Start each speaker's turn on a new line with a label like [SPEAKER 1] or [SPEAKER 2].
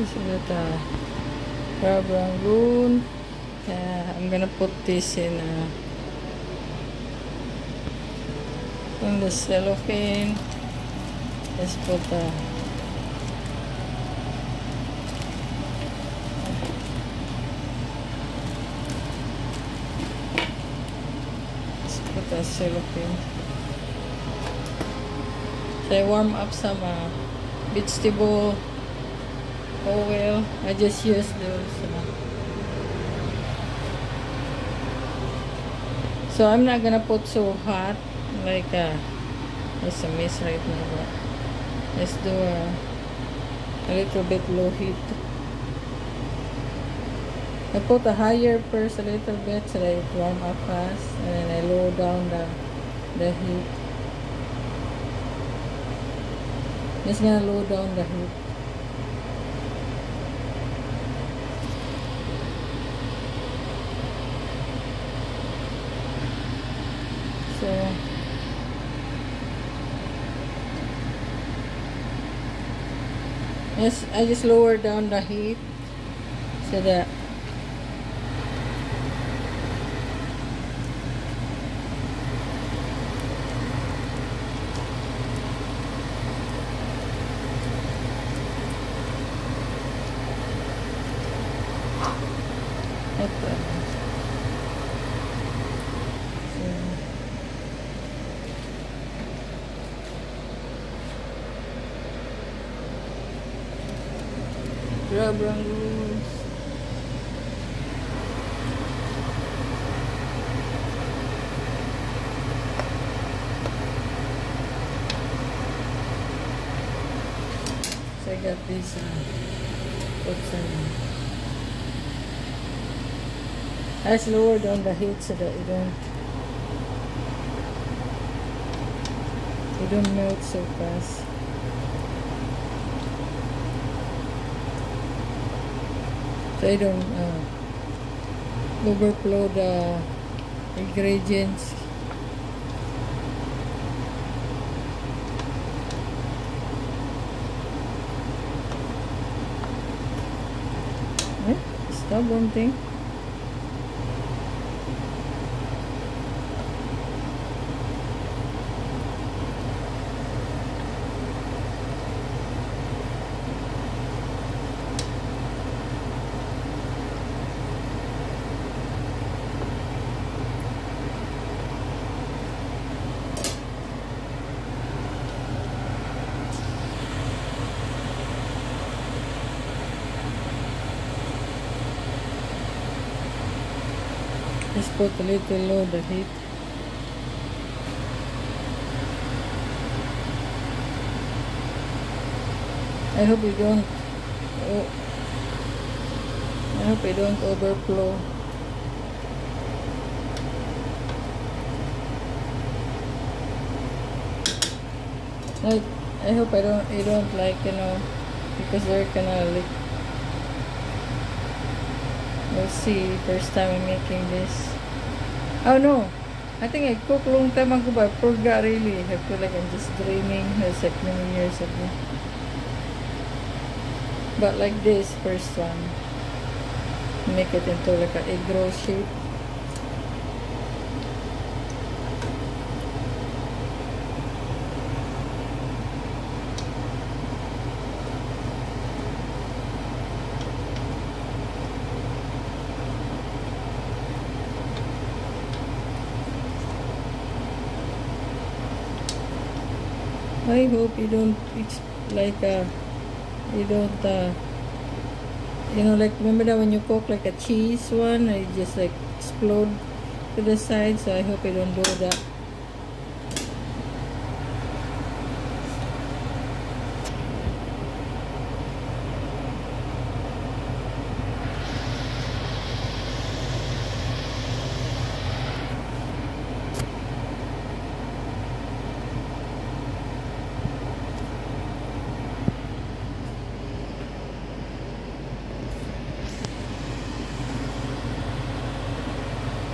[SPEAKER 1] The crab rangoon. Yeah, I'm gonna put this in uh, in the cellophane. Let's put the let's put the cellophane. So I warm up some uh, vegetable oil. I just use those. So I'm not gonna put so hot like uh, it's a mess right now. But let's do a, a little bit low heat. I put a higher first a little bit so that it warm up fast and then I lower down the the heat. Just gonna lower down the heat. So I just lower down the heat so that Ito. So, Crab rangoons. So I got this uh, put some I just lower down the heat so that you don't you don't melt so fast. You don't uh, overflow the ingredients. Eh? Stubborn thing. Just put a little heat. I hope you don't oh, I hope you don't overflow. Like I hope I don't you don't like you know because they're gonna leak. We'll see. First time I'm making this. Oh no. I think I cooked long time ago but I forgot really. I feel like I'm just dreaming. It's like many years ago. But like this first one. Make it into like an egg roll shape. I hope you don't it's like uh you don't uh you know like remember that when you cook like a cheese one it just like explode to the side so I hope you don't do that